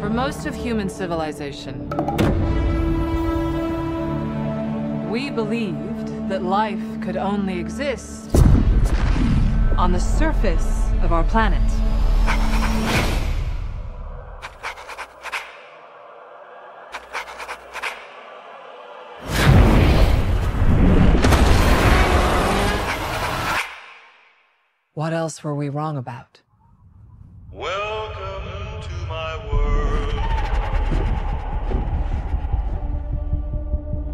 For most of human civilization, we believed that life could only exist on the surface of our planet. What else were we wrong about? Welcome to my world.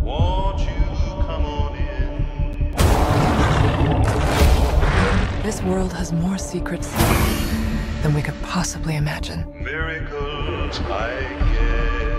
Won't you come on in? This world has more secrets than we could possibly imagine. Miracles I get.